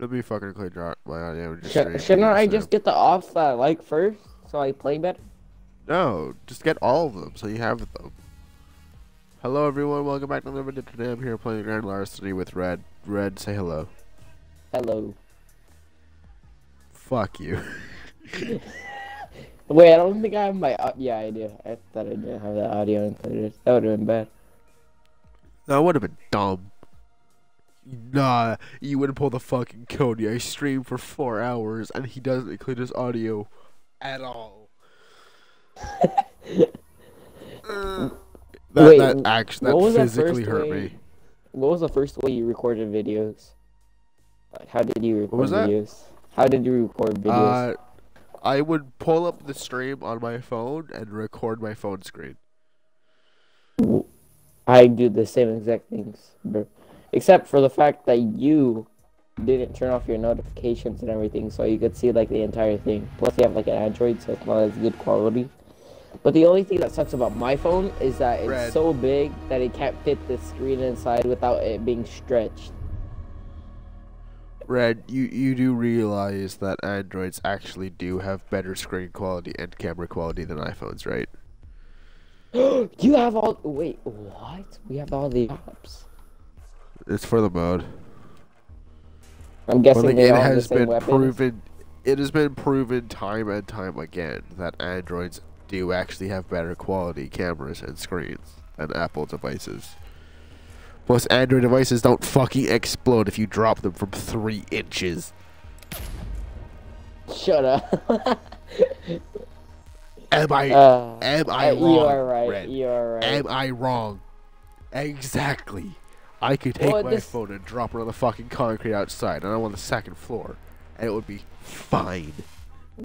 Let me fucking clear drop my audio. just Sh- shouldn't I just get the offs that uh, I like first, so I play better? No, just get all of them so you have them. Hello everyone, welcome back to Limited. Today I'm here playing Grand Larceny with Red. Red, say hello. Hello. Fuck you. Wait, I don't think I have my. au- yeah, I do. I thought I didn't have the audio included. That would have been bad. that would have been dumb. Nah, you wouldn't pull the fucking Cody. I streamed for four hours and he doesn't include his audio at all. Uh, that Wait, that actually what was that physically first hurt way- me. What was the first way you recorded videos? Like, how did you record was that? videos? How did you record videos? Uh, I would pull up the stream on my phone and record my phone screen. I do the same exact things, bro. Except for the fact that you didn't turn off your notifications and everything, so you could see like the entire thing. Plus, you have like an Android, so it's not as good quality. But the only thing that sucks about my phone is that it's Red. so big that it can't fit the screen inside without it being stretched. Red, you you do realize that Androids actually do have better screen quality and camera quality than iPhones, right? you have all. Wait, what? We have all the apps. It's for the mode. I'm guessing like, they it the has been weapons. proven. It has been proven time and time again that Androids do actually have better quality cameras and screens than Apple devices. Plus, Android devices don't fucking explode if you drop them from three inches. Shut up. Am I? uh, am I uh, wrong? You are right. Red? You are right. Am I wrong? Exactly. I could take Well, my phone and drop it on the fucking concrete outside, and I'm on the second floor, and it would be fine.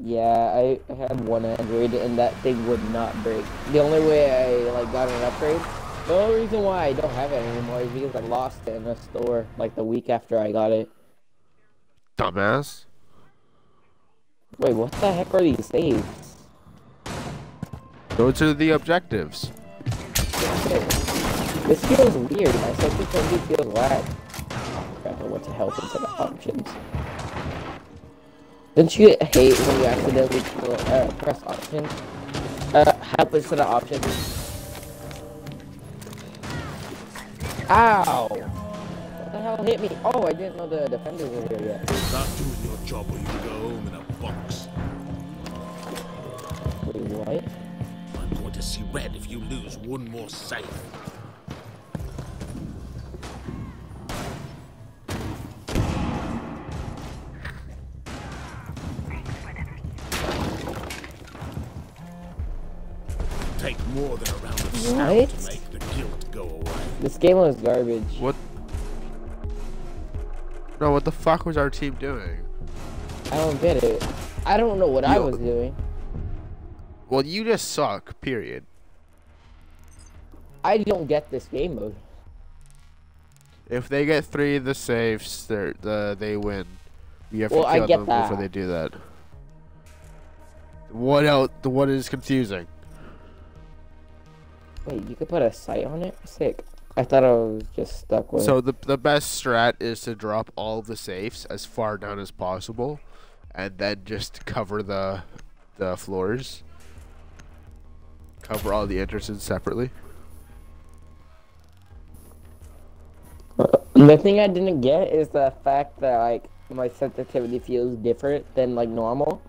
Yeah, I had one Android and that thing would not break. The only way I like got an upgrade, the only reason why I don't have it anymore is because I lost it in a store like the week after I got it. Dumbass. Wait, what the heck are these saves? Those are the objectives. This feels weird. My sensitivity feels whack. Crap, I went to help instead of options. Don't you hate when you accidentally uh, press options? Uh, help instead of options. Ow! What the hell hit me? Oh, I didn't know the defenders were here yet. Stop doing your job or you go home in a box. Wait, what? I'm going to see red if you lose one more safe. What? the guilt go away. This game was garbage. What? No, what the fuck was our team doing? I don't get it. I don't know what I was doing. Well, you just suck. Period. I don't get this game mode. If they get three of the safes, they're the they win. You have Well, to I kill get them before they do that. What else? The what is confusing? Wait, you could put a sight on it? Sick. I thought I was just stuck with. So the the best strat is to drop all the safes as far down as possible, and then just cover the the floors. Cover all the entrances separately. Uh, the thing I didn't get is the fact that like my sensitivity feels different than like normal,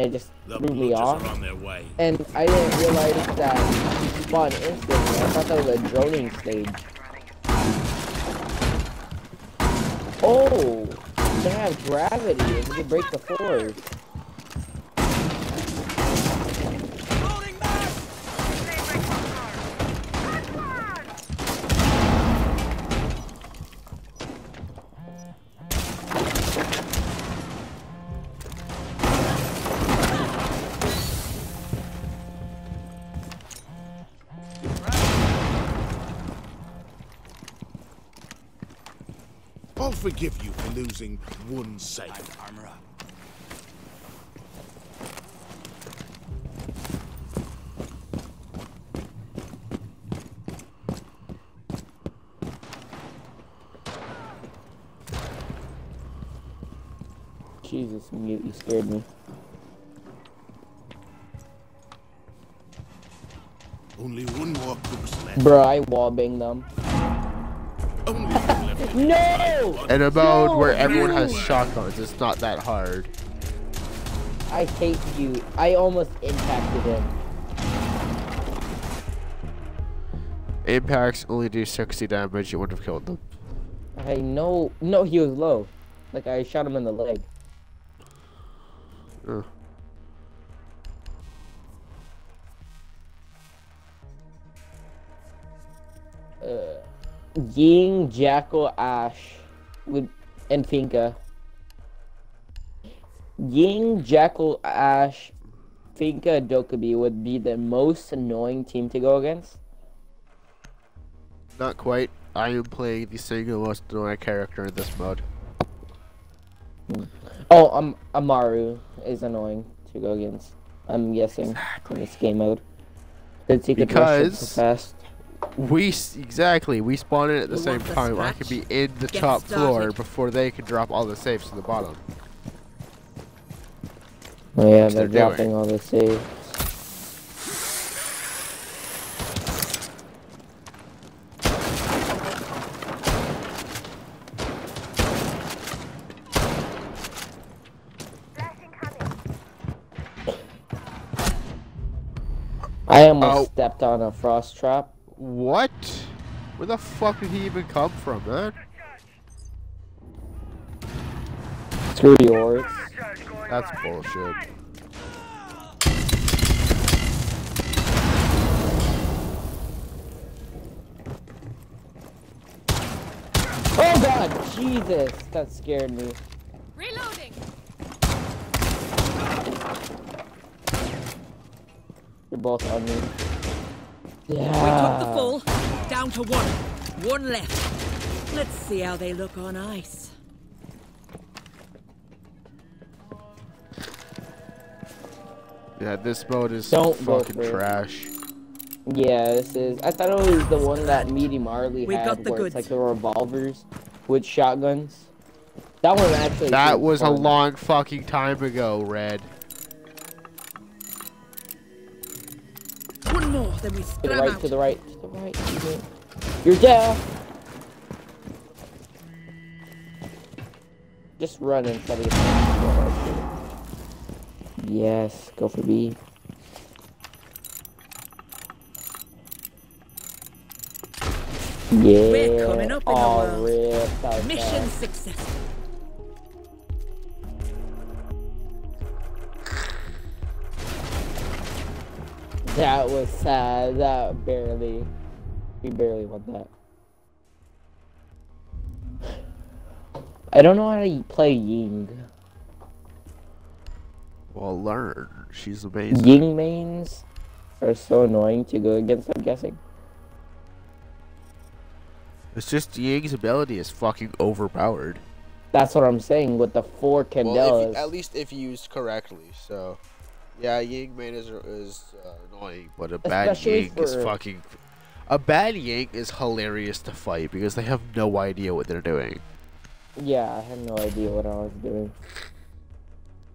and it just The threw me off. on their way. And I didn't realize that you spawn instantly. I thought that was a droning stage. Oh, they have gravity and you can break the floors. Losing one safe. Armor up. Jesus, mute, you scared me. Only one more cook's left. Bro, I wallbang them. Only one left. No! In a mode No, where everyone has shotguns, it's not that hard. I hate you. I almost impacted him. Impacts only do 60 damage, you wouldn't have killed them. I know. No, he was low. Like, I shot him in the leg. Uh. Uh, Ying, Jackal, Ash, with, and Finka. Ying, Jackal, Ash, Finka, Dokkaebi would be the most annoying team to go against. Not quite. I am playing the single most annoying character in this mode. Oh, um, Amaru is annoying to go against. I'm guessing in this game mode. Since he could rush so Because- fast. We exactly. We spawned in at the You same want the time. I could be in the Get top floor before they could drop all the safes to the bottom. Oh yeah, Which they're they're dropping doing. all the saves. I almost Oh. stepped on a frost trap. What? Where the fuck did he even come from, man? Screw yours. That's bullshit. Oh god, Jesus, that scared me. Reloading. You're both on me. We took the Yeah. full. Down to one. One left. Let's see how they look on ice. Yeah, this boat is Don't fucking for it. trash. Yeah, this is. I thought it was the one that Meaty Marley We had, got the where it's like the revolvers with shotguns. That one actually. That seemed was a long fucking time ago, Red. One more, then we To the right, out. to the right, to the right. You're- You're. Just run and try to get. Yes, go for B. Yeah. We're coming up in the world. out Mission successful. That was sad. That barely. We barely won that. I don't know how to play Ying. Well, learn. She's amazing. Ying mains are so annoying to go against, I'm guessing. It's just Ying's ability is fucking overpowered. That's what I'm saying with the four Candelas. at least if used correctly. So, yeah, Ying main is is uh, annoying, but a bad Especially Ying is fucking. A bad yank is hilarious to fight because they have no idea what they're doing. yeah, I had no idea what I was doing.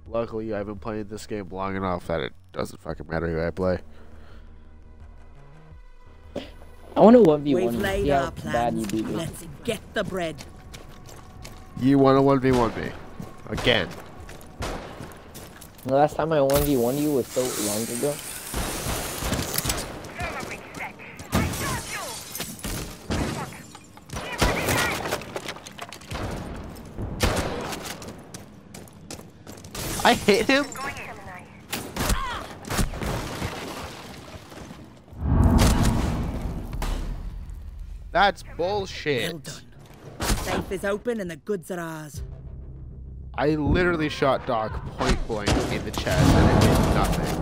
Luckily, I've been playing this game long enough that it doesn't fucking matter who I play. I want to 1v1 We've laid see our bad you plans. Let's get the bread. You want to one v one me again? The last time I 1v1 you was so long ago. I hit him. That's bullshit. Well done. Safe is open and the goods are ours. I literally shot Doc point blank in the chest and it did nothing.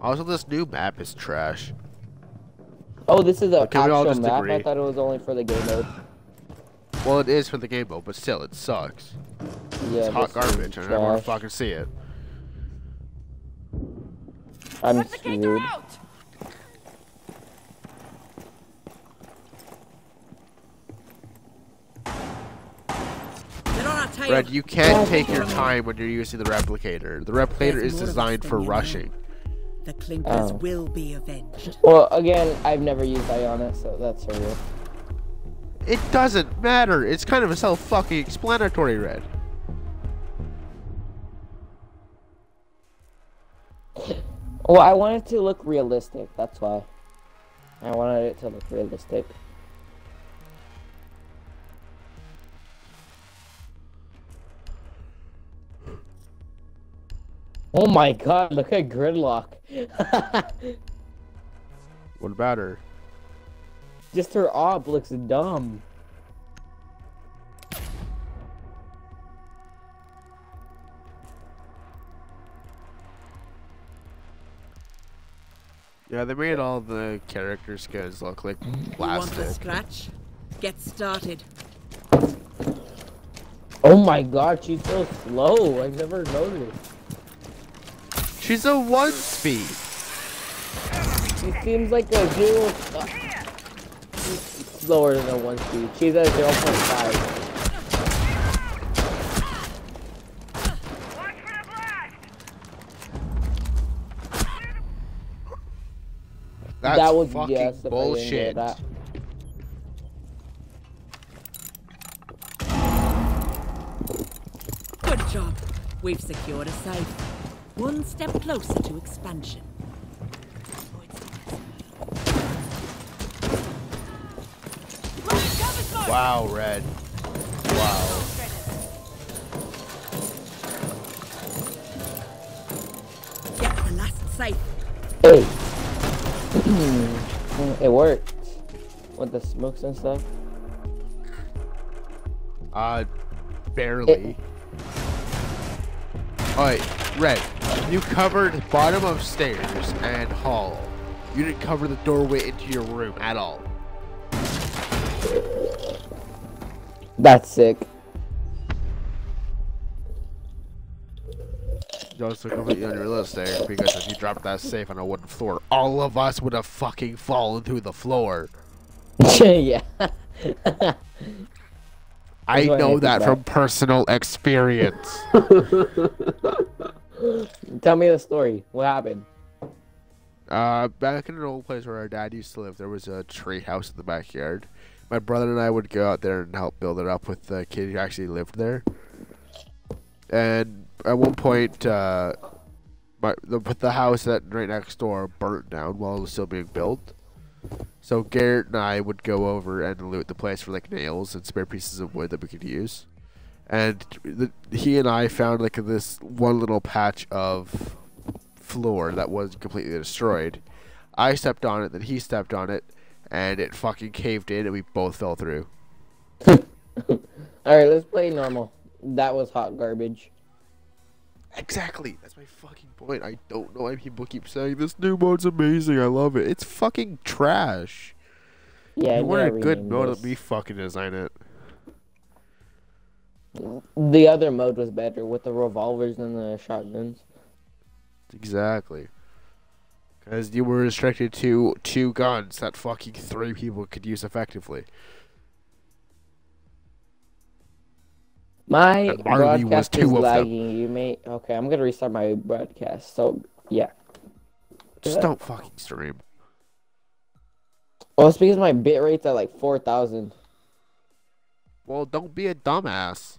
Also, this new map is trash. Oh, this is a Can actual just map. I thought it was only for the game mode. Well, it is for the game mode, but still, it sucks. Yeah, It's hot garbage, and I never want to trash. fucking see it. I'm Replicator screwed. out. Red, you can't oh, take your time when you're using the replicator. The replicator There's is more of us designed for you know. rushing. The Clinkers Oh. will be avenged. Well, again, I've never used Iana, so that's a real. It doesn't matter. It's kind of a self fucking explanatory, Red. Well, I wanted to look realistic. That's why. I wanted it to look realistic. Oh my god, look at Gridlock. What about her? Just her op looks dumb. Yeah, they made all the character skins look like plastic. You want a scratch? Get started. Oh my god, she's so slow. I've never noticed. She's a one speed. She seems like a zero. Uh, she's slower than a one speed. She's a 0.5. That's that was fucking yes, if bullshit. that. Good job. We've secured a safe. One step closer to expansion. Wow, Red. Wow. Get the last safe. Hey. it worked. With the smokes and stuff. Uh, barely. Alright, Red. You covered bottom of stairs and hall. You didn't cover the doorway into your room at all. That's sick. It's also completely unrealistic because if you dropped that safe on a wooden floor, all of us would have fucking fallen through the floor. yeah. I why I know that that. from personal experience. Tell me the story. What happened? Uh, back in an old place where our dad used to live, there was a tree house in the backyard. My brother and I would go out there and help build it up with the kid who actually lived there. And at one point, uh, my the but the house that right next door burnt down while it was still being built. So Garrett and I would go over and loot the place for like nails and spare pieces of wood that we could use. And the, he and I found like this one little patch of floor that was completely destroyed. I stepped on it, then he stepped on it, and it fucking caved in, and we both fell through. Alright, let's play normal. That was hot garbage. Exactly. That's my fucking point. I don't know why people keep saying this new mode's amazing. I love it. It's fucking trash. Yeah, you want a good mode? this. Let me fucking design it. The other mode was better with the revolvers and the shotguns. Exactly. Because you were restricted to two guns that fucking three people could use effectively. My army was broadcast two is lagging. You may okay. I'm gonna restart my broadcast. So yeah. Just Yeah. don't fucking stream. Well, it's because my bit rate's at like four thousand. Well, don't be a dumbass.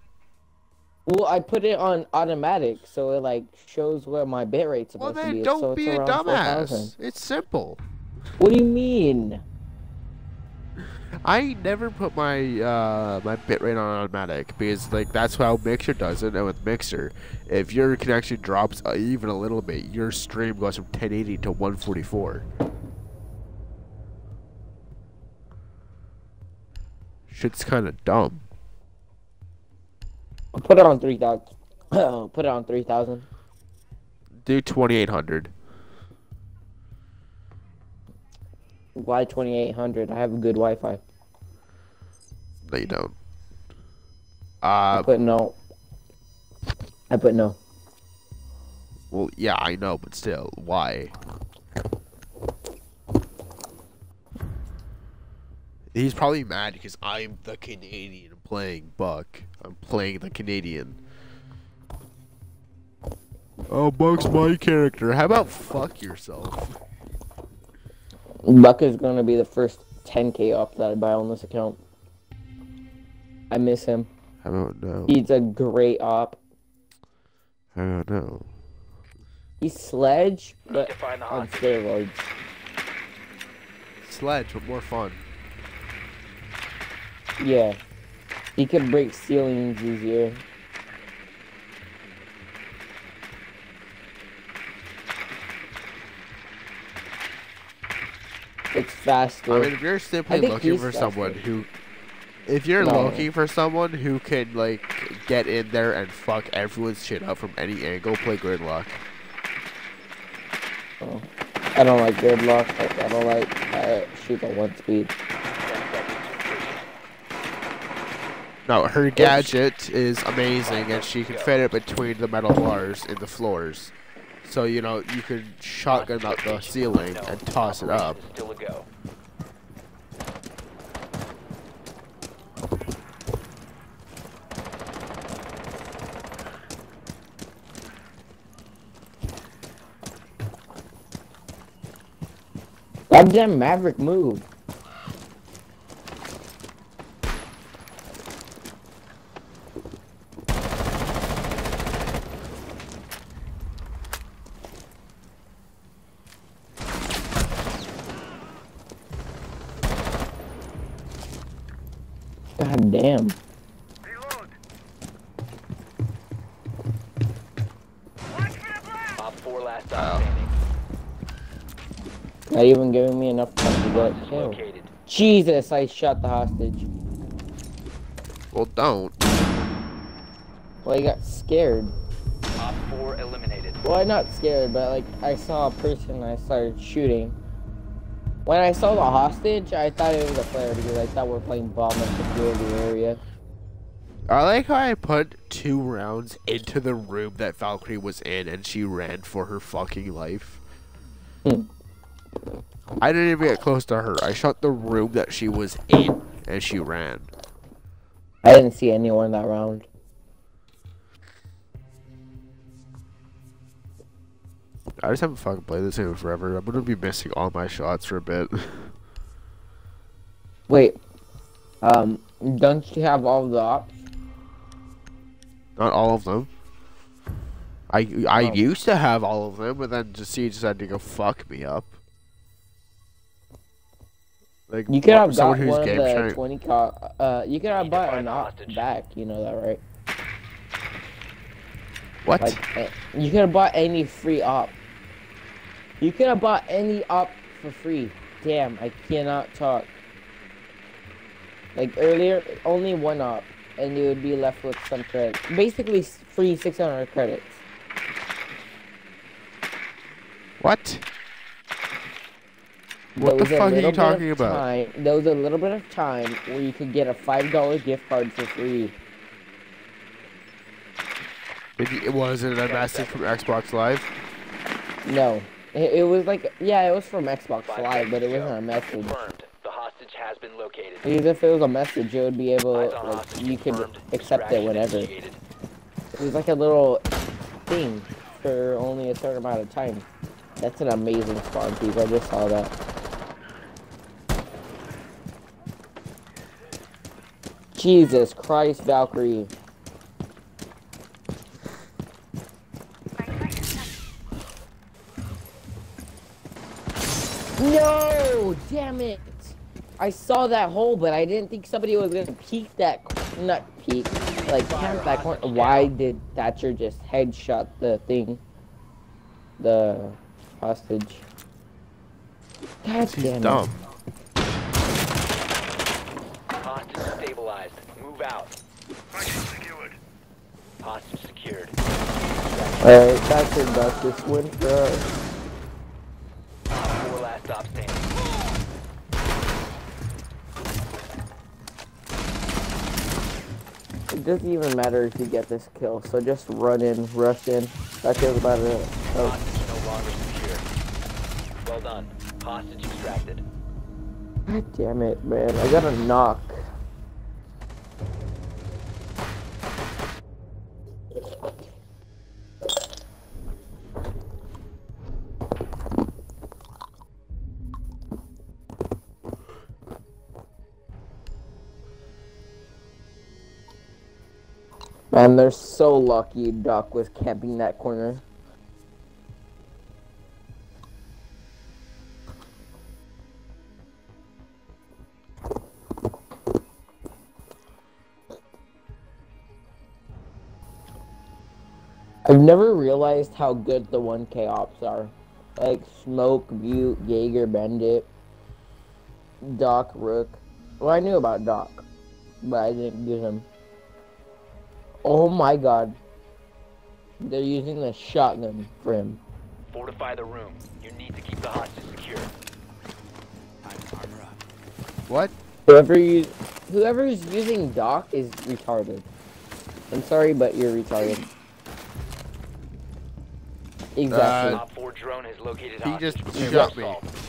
Well, I put it on automatic, so it like shows where my bit rate's Well, supposed to then be. don't so be a around 4,000. dumbass. It's simple. What do you mean? I never put my uh my bitrate on automatic because like that's how Mixer does it. And with Mixer, if your connection drops uh, even a little bit, your stream goes from 1080 to 144. Shit's kind of dumb. Put it on three thousand. put it on three thousand. Do 2800. Why twenty eight hundred? I have a good Wi-Fi. No, you don't. I Uh, put no. I put no. well, yeah, I know, but still, why? He's probably mad because I'm the Canadian playing Buck. I'm playing the Canadian. Oh, Buck's my character. How about fuck yourself? Buck is gonna be the first 10k up that I buy on this account. I miss him. I don't know. He's a great op. I don't know. He's sledge, but to find the on steroids. Sledge, but more fun. Yeah. He can break ceilings easier. It's faster. I mean, if you're simply looking for faster. someone who, if you're No. looking for someone who can like get in there and fuck everyone's shit up from any angle, play Gridlock. I don't like gridlock. Like, I don't like uh, shoot at one speed. No, her gadget is amazing, and she can fit it between the metal bars in the floors. So you know you can shotgun out the ceiling and toss it up. Still a go. Goddamn Maverick move. God damn. Op 4 last standing. Not even giving me enough time to get Hostage killed. located. Jesus, I shot the hostage. Well, don't. Well, I got scared. Op 4 eliminated. Well, I'm not scared, but like I saw a person and I started shooting. When I saw the hostage, I thought it was a player because I thought we are playing bomb and secure the area. I like how I put two rounds into the room that Valkyrie was in, and she ran for her fucking life. Hmm. I didn't even get close to her. I shot the room that she was in, and she ran. I didn't see anyone that round. I just haven't fucking played this game in forever. I'm gonna be missing all my shots for a bit. Wait, um, don't you have all the ops? Not all of them. I I Oh. used to have all of them, but then just he decided to go fuck me up. Like You could have someone got who's one of the sharing- 20 co- uh, you could have bought an the op back, you know that, right? What? Like, eh, you could have bought any free op. You could have bought any op for free. Damn, I cannot talk. Like earlier, only one op, and you would be left with some credits. Basically, free 600 credits. what? What the fuck are you little bit of talking about? Time, there was a little bit of time where you could get a $5 gift card for free. You, was it a message from Xbox Live? No. It, it was like, yeah, it was from Xbox Live, but it wasn't a message. Confirmed. The hostage has been located. Because if it was a message, it would be able, like, you could confirmed. accept it whenever. initiated. It was like a little thing for only a certain amount of time. That's an amazing spawn piece. I just saw that. Jesus Christ, Valkyrie. No! Damn it! I saw that hole, but I didn't think somebody was gonna peek that, c- not peek, like camp that corner. Why did Thatcher just headshot the thing? The hostage. God He's damn it. dumb. Hostage stabilized. Move out. Hostage secured. Alright, Thatcher got this win for us. Uh, Op 4 last stop standing. It doesn't even matter if you get this kill, so just run in, rush in. Thatcher's about to. Oh, Hostage no longer secure. Well done. Hostage extracted. God damn it, man. I got a knock. And they're so lucky Doc was camping that corner. I've never realized how good the 1K ops are. Like Smoke, Mute, Jaeger, Bandit, Doc, Rook. Well, I knew about Doc, but I didn't use him. Oh my god. They're using the shotgun for him. Fortify the room. You need to keep the hostage secure. What? Whoever you, whoever's using Doc is retarded. I'm sorry, but you're retarded. Exactly. Uh, Op 4 drone has located He just shot me.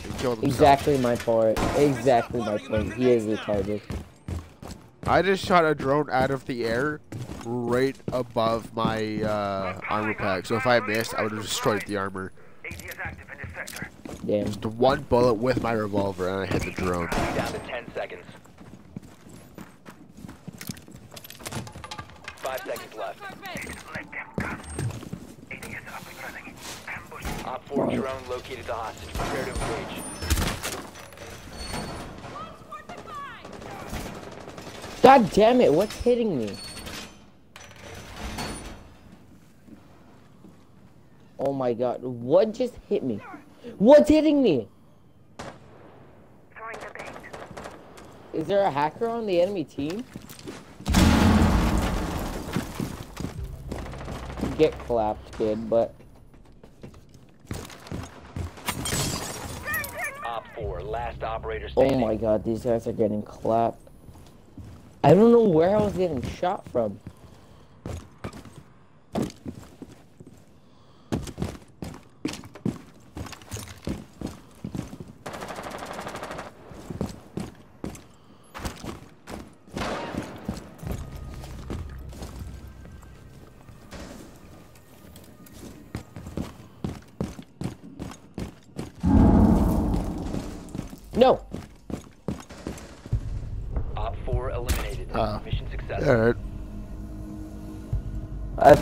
He killed himself. exactly my point. Exactly my point. He is retarded. I just shot a drone out of the air right above my uh, armor pack. So if I missed, I would have destroyed the armor. Damn. Just one bullet with my revolver and I hit the drone. Down to 10 seconds. Five seconds left. Op 4 drone located the hostage. Prepare to engage. God damn it! What's hitting me? Oh my god! What just hit me? What's hitting me? Is there a hacker on the enemy team? Get clapped, kid, but Op 4, last operator oh my god, these guys are getting clapped. I don't know where I was getting shot from.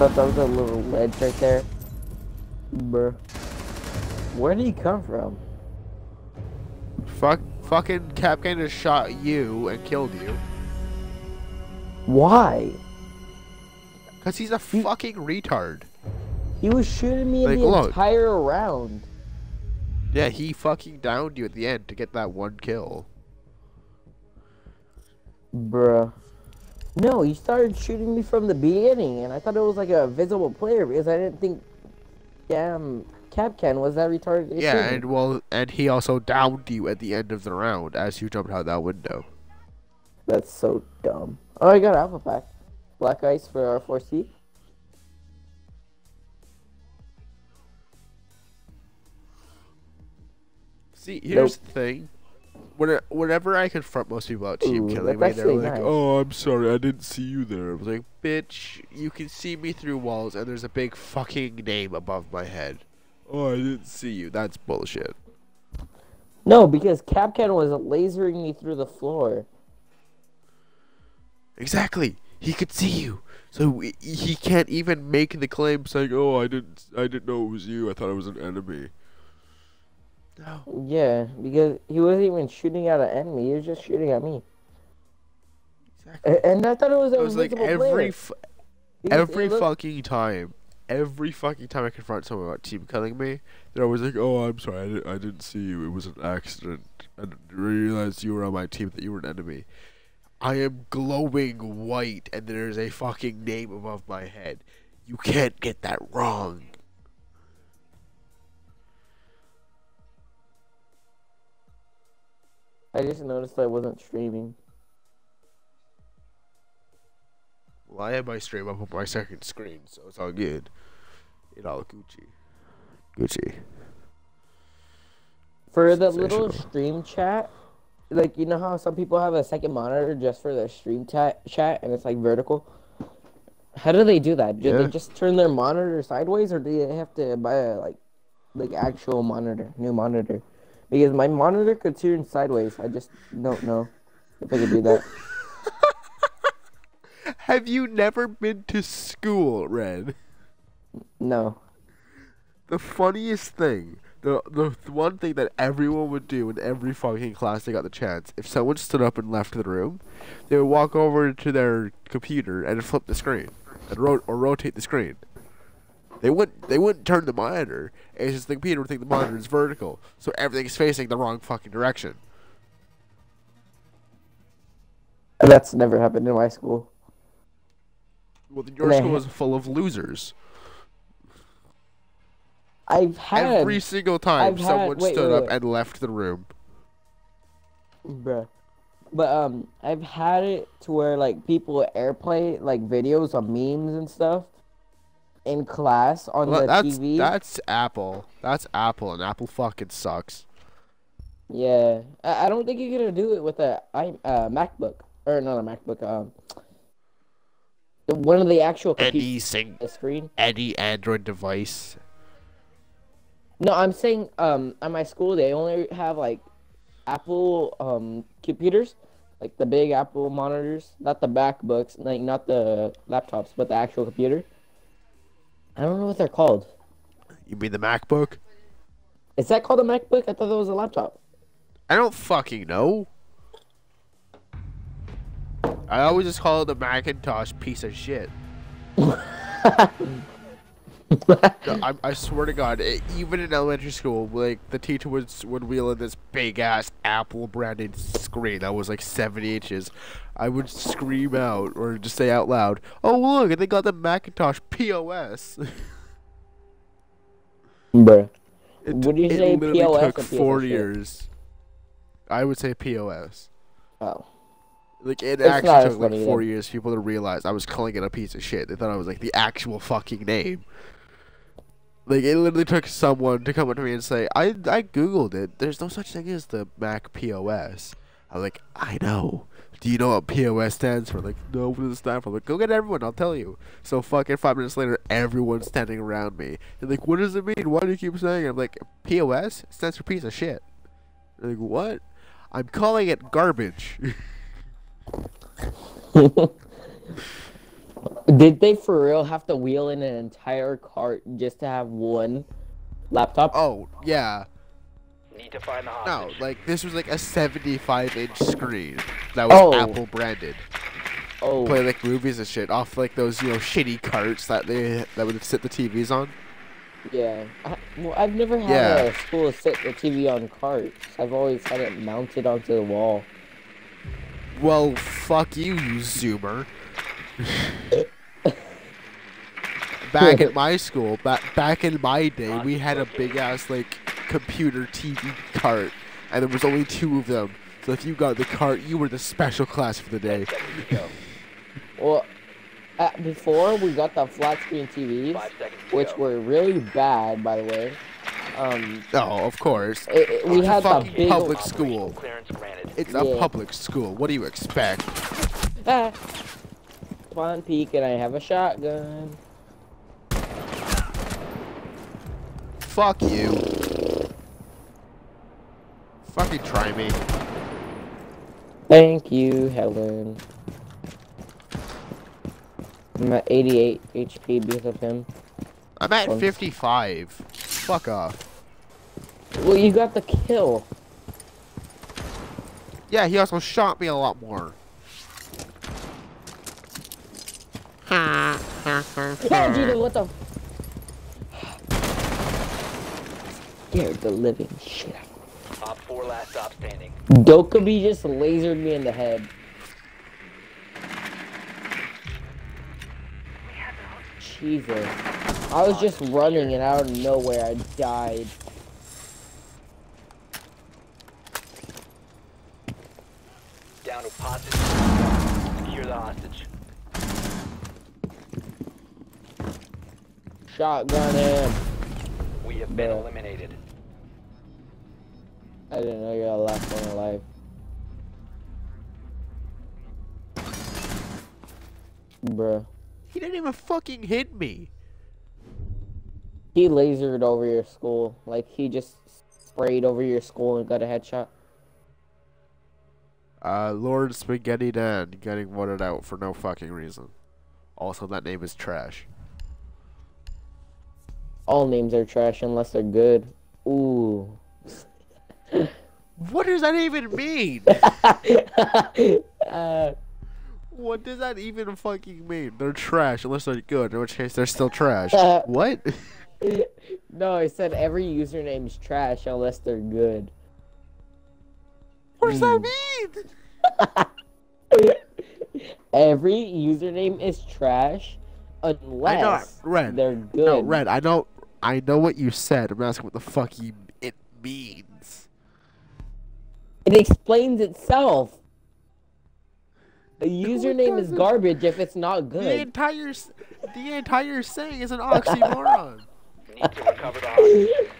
Thought that was a little ledge right there. Bruh. Where did he come from? Fuck, fucking Kapkan just shot you and killed you. Why? Because he's a fucking retard. He was shooting me Like, the look. entire round. Yeah, he fucking downed you at the end to get that one kill. Bruh. No, he started shooting me from the beginning, and I thought it was like a visible player because I didn't think damn Kapkan was that retarded. Yeah, and well, and he also downed you at the end of the round as you jumped out that window. That's so dumb. Oh, I got Alpha Pack. Black Ice for R4C. See, here's the thing. When, whenever I confront most people about team Ooh, killing me, they're like, nice. "Oh, I'm sorry, I didn't see you there." I was like, "Bitch, you can see me through walls, and there's a big fucking name above my head." Oh, I didn't see you. That's bullshit. No, because Kapkan was lasering me through the floor. Exactly. He could see you, so he- he can't even make the claim saying, "Oh, I didn't, I didn't know it was you. I thought it was an enemy." No. Yeah, because he wasn't even shooting at an enemy. He was just shooting at me. Exactly. A- And I thought it was It was like every every fucking time, every fucking time I confront someone about team killing me, they're always like, "Oh, I'm sorry, I, di- I didn't see you. It was an accident. I didn't realize you were on my team. That you were an enemy." I am glowing white, and there's a fucking name above my head. You can't get that wrong. I just noticed I wasn't streaming. Well, I have my stream up on my second screen, so it's all good. It all Gucci. Gucci. For the little stream chat, like you know how some people have a second monitor just for their stream ta- chat and it's like vertical. How do they do that? Do Yeah. they just turn their monitor sideways, or do they have to buy a like, like actual monitor, new monitor? Because my monitor could turn sideways. I just don't know if I could do that. Have you never been to school, Red? No. The funniest thing, the the one thing that everyone would do in every fucking class they got the chance, if someone stood up and left the room, they would walk over to their computer and flip the screen, and ro- or rotate the screen. They wouldn't they wouldn't turn the monitor. It's just the computer would think the monitor is vertical, so everything's facing the wrong fucking direction. That's never happened in my school. Well, then your school is full of losers. I've had Every single time I've had- someone wait, stood wait, up wait. and left the room. Bruh. But um, I've had it to where like people airplay like videos of memes and stuff in class on Well, the that's TV. that's Apple. That's Apple, and Apple fucking sucks. Yeah, I, I don't think you're gonna do it with a i uh, MacBook or not a MacBook. Um, one of the actual Any sing, screen. any Android device. No, I'm saying um at my school they only have like Apple um computers, like the big Apple monitors, not the MacBooks, like not the laptops, but the actual computer. I don't know what they're called. You mean the MacBook? Is that called a MacBook? I thought that was a laptop. I don't fucking know. I always just call it a Macintosh piece of shit. I, I swear to God, e- even in elementary school, like the teacher would would wheel in this big ass Apple branded screen that was like seven inches. I would scream out or just say out loud, "Oh look, they got the Macintosh POS." Bruh. It, Would you it say literally POS took four years. I would say POS. Oh. Like it It's actually took like four then. years for people to realize I was calling it a piece of shit. They thought I was like the actual fucking name. Like it literally took someone to come up to me and say, "I I googled it. There's no such thing as the Mac POS." I'm like, "I know. Do you know what POS stands for?" Like, no, what does it stand for? Like, go get everyone. I'll tell you. So fucking five minutes later, everyone's standing around me. They're like, "What does it mean? Why do you keep saying it?" I'm like, "POS stands for piece of shit." They're like, what? I'm calling it garbage. Did they for real have to wheel in an entire cart just to have one laptop? oh yeah. Need to find the No, like this was like a 75 inch screen that was Oh. Apple branded. oh, Play like movies and shit off like those you know shitty carts that they that would sit the TVs on. yeah. I, well, I've never had Yeah. a school sit the TV on carts. I've always had it mounted onto the wall. Well, fuck you, you zoomer. back at my school, back back in my day, we had a big ass like computer TV cart, and there was only two of them. So if you got the cart, you were the special class for the day. Seconds to go. Well, uh, before we got the flat screen TVs, Five seconds to which were really bad, by the way. Um, Oh, of course. it, it- we It's a the big public school. Clearance granted. It's a public school. What do you expect? ah, spawn peak, and I have a shotgun. Fuck you. Fucking try me. Thank you, Helen. I'm at 88 HP because of him. I'm at Once. 55. Fuck off. Well, you got the kill. Yeah, he also shot me a lot more. Yeah, Gina, what the? Scared the living shit out. Op 4 last stop standing. Dokkaebi just lasered me in the head. Jesus. I was just running and out of nowhere I died. Down to hostage. Secure the hostage. Shotgun him. We have been eliminated. I didn't know you're a last one alive. Bruh. He didn't even fucking hit me. He lasered over your school. Like, he just sprayed over your school and got a headshot. Uh, Lord Spaghetti Dan getting voted out for no fucking reason. Also, that name is trash. All names are trash unless they're good. Ooh. What does that even mean? uh, what does that even fucking mean? They're trash unless they're good, in which case they're still trash. Uh, what? no, I said every username's trash unless they're good. What does that mean? Every username is trash unless Red. they're good. No, Red, I know I know what you said. I'm asking what the fuck you, it means. It explains itself. A username is garbage if it's not good. The entire the entire saying is an oxymoron. Need to recover the hostage.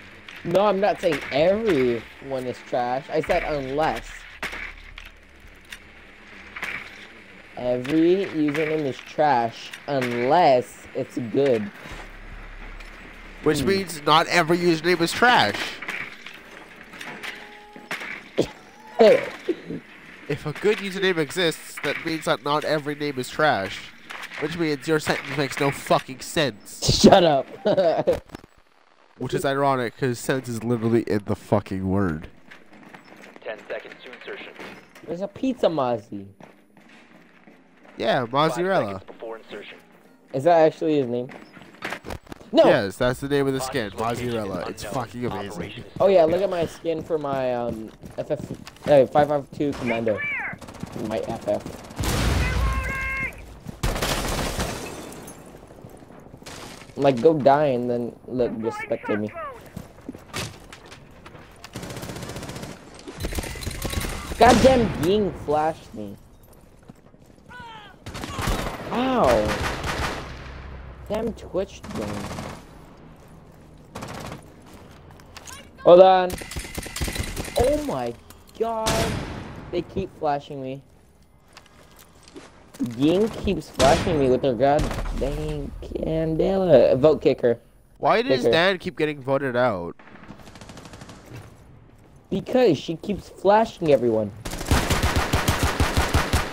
No, I'm not saying everyone is trash. I said unless. Every username is trash unless it's good. Which hmm. means not every username is trash. If a good username exists, that means that not every name is trash. Which means your sentence makes no fucking sense. Shut up. Which is ironic, because sense is literally in the fucking word. Ten seconds to insertion. There's a pizza Mozzie. Yeah, Five mozzarella. seconds before insertion. Is that actually his name? No. Yes, that's the name of the skin, mozzarella. It's fucking amazing. Oh yeah, look at my skin for my um FF uh, 552 commando. My FF. Like go die and then look just spectate me. Goddamn Ying flashed me. Ow. Damn Twitch thing. Hold on. Oh my god. They keep flashing me. Ying keeps flashing me with her god dang candela. Vote kicker. Why does Kicker. Dan keep getting voted out? Because she keeps flashing everyone.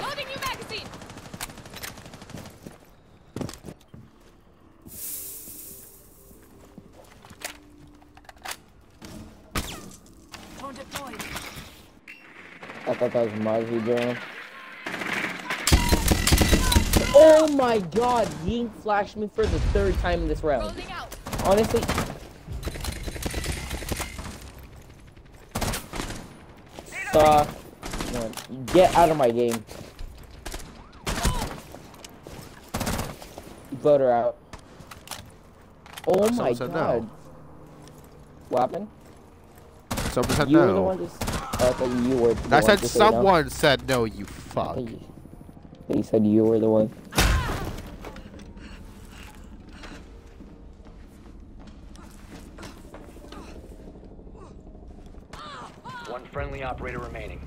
Loading new magazine. Phone deployed. I thought that doing. Oh my god, Ying flashed me for the third time in this round. Honestly. Suck. Get out of my game. Vote her out. Oh Someone my said no. god. What happened? Someone said You were the one no. To. s- I thought you were. The I one said to say no. someone said no, you fuck. thought you- You said you were the one. One friendly operator remaining.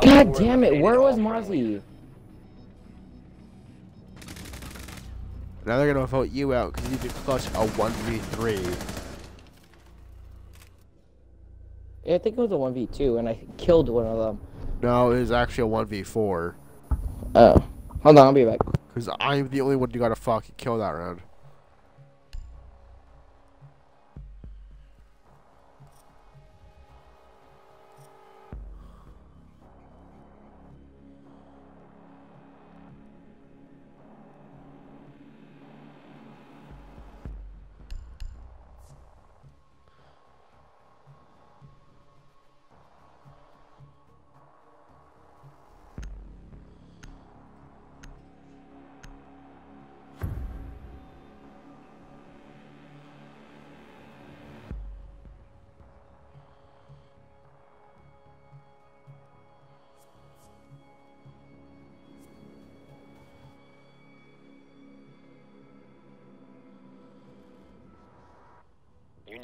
God damn it! Where was friendlies. Now they're gonna vote you out because you did clutch a 1v3. Yeah, I think it was a one v two, and I killed one of them. No, it was actually a 1v4. Oh, hold on, I'll be back. Because I'm the only one who got to fucking kill that round.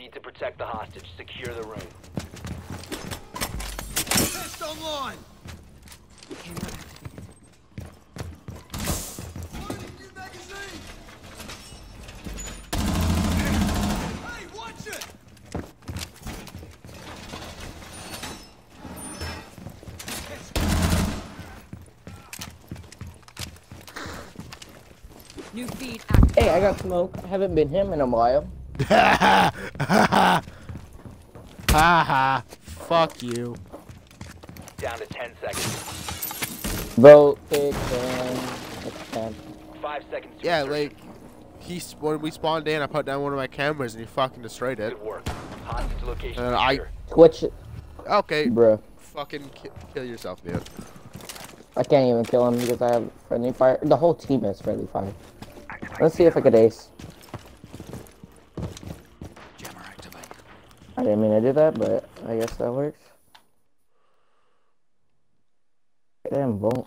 need to protect the hostage. Secure the room. Test online! Hey, I got smoke. I haven't been him in a while. ha ha ha. Fuck you. Down to 10 seconds. Vote, pick, and expand. Five seconds. to Yeah, insertion. like he when we spawned in, I put down one of my cameras and he fucking destroyed it. Good work. Hostage location Uh, I- secure. Twitch, Okay, bro. fucking ki- kill yourself, dude. I can't even kill him because I have friendly fire. The whole team has friendly fire. Let's see if I could ace. I mean I did that, but I guess that works. Damn, vote.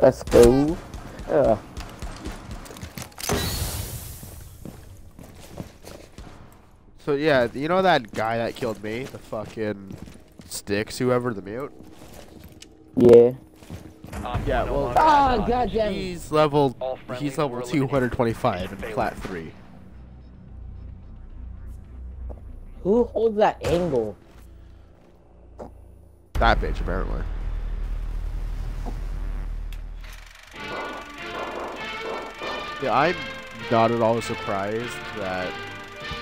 Let's go. Ugh. So yeah, you know that guy that killed me, the fucking sticks, whoever the mute. Yeah. Op Yeah, four no well- Ah, has hostage. goddamn. He's level he's level 225 in Failed. plat three. Who holds that angle? That bitch apparently. Yeah, I'm not at all surprised that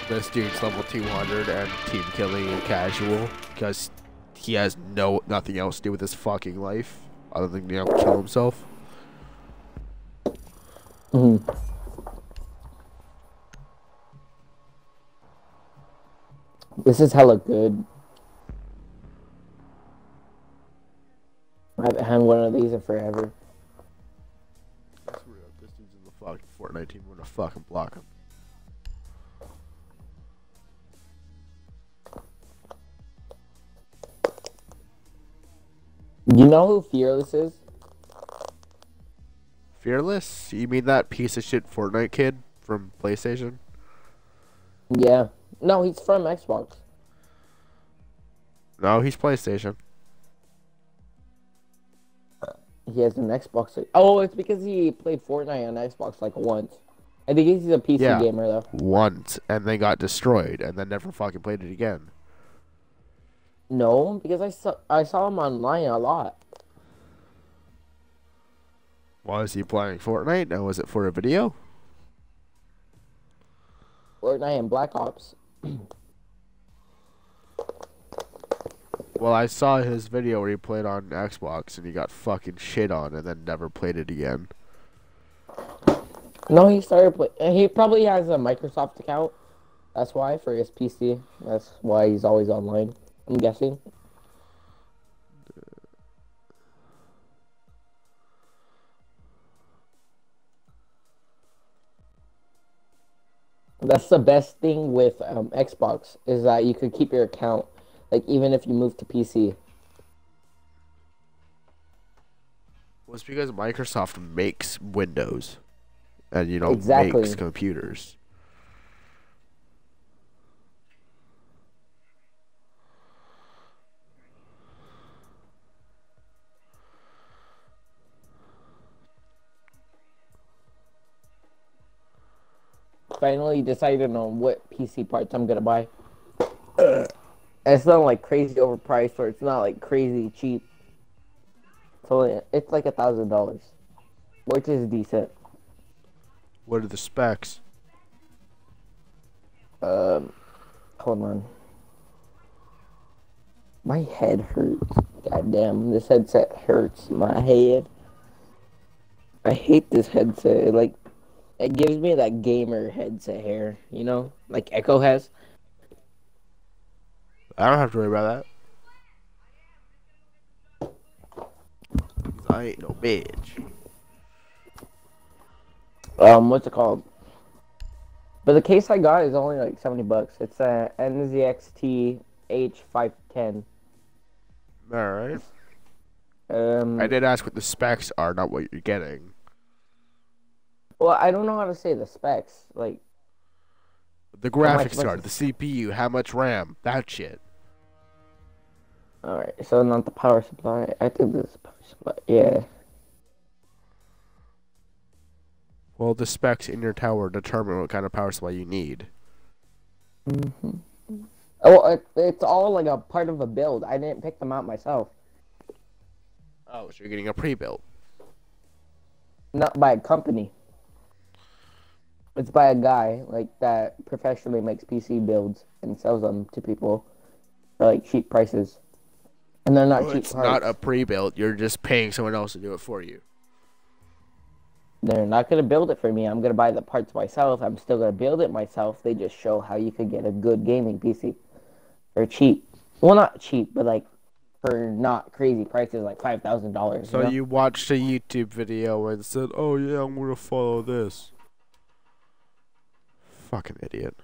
this dude's level 200 and team killing and casual because he has no nothing else to do with his fucking life other than you know kill himself. hmm This is hella good. I haven't had one of these in forever. This dude's in the fucking Fortnite team. We're gonna fucking block him. You know who Fearless is? Fearless? You mean that piece of shit Fortnite kid from PlayStation? Yeah. No, he's from Xbox. No, he's PlayStation. He has an Xbox. Oh, it's because he played Fortnite on Xbox like once. I think he's a PC Yeah. gamer though. Once, and then got destroyed, and then never fucking played it again. No, because I saw I saw him online a lot. Was he playing Fortnite? Now, was it for a video? Fortnite and Black Ops. Well, I saw his video where he played on Xbox, and he got fucking shit on, and then never played it again. No, he started play. He probably has a Microsoft account. That's why for his PC. That's why he's always online. I'm guessing. That's the best thing with um, Xbox is that you could keep your account, like even if you move to PC. Well, it's because Microsoft makes Windows, and you know Exactly. makes computers. Finally decided on what PC parts I'm gonna buy. It's not like crazy overpriced, or it's not like crazy cheap. So it's like a thousand dollars, which is decent. What are the specs? Um, hold on. My head hurts. God damn, this headset hurts my head. I hate this headset. It, like, it gives me that gamer headset hair, you know, like Echo has. I don't have to worry about that. I ain't no bitch. Um, what's it called? But the case I got is only like seventy bucks. It's a NZXT H510. All right. Um, I did ask what the specs are, not what you're getting. well, I don't know how to say the specs. Like, The much- graphics card, the CPU, how much RAM, that shit. Alright, so not the power supply. I think this is power supply. Yeah. Well, the specs in your tower determine what kind of power supply you need. Mm-hmm. Oh, it, it's all like a part of a build. I didn't pick them out myself. Oh, so you're getting a pre-built. Not by a company. It's by a guy like that professionally makes PC builds and sells them to people for like cheap prices. And they're not Oh, cheap it's parts. not a pre-built. You're just paying someone else to do it for you. They're not gonna build it for me. I'm gonna buy the parts myself. I'm still gonna build it myself. They just show how you could get a good gaming PC for cheap. Well, not cheap, but like for not crazy prices, like five thousand dollars. So you watched a YouTube video and said, "Oh yeah, I'm gonna follow this." Fucking idiot.